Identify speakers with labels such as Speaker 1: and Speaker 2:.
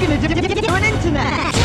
Speaker 1: gonna do, do, do, do an internet.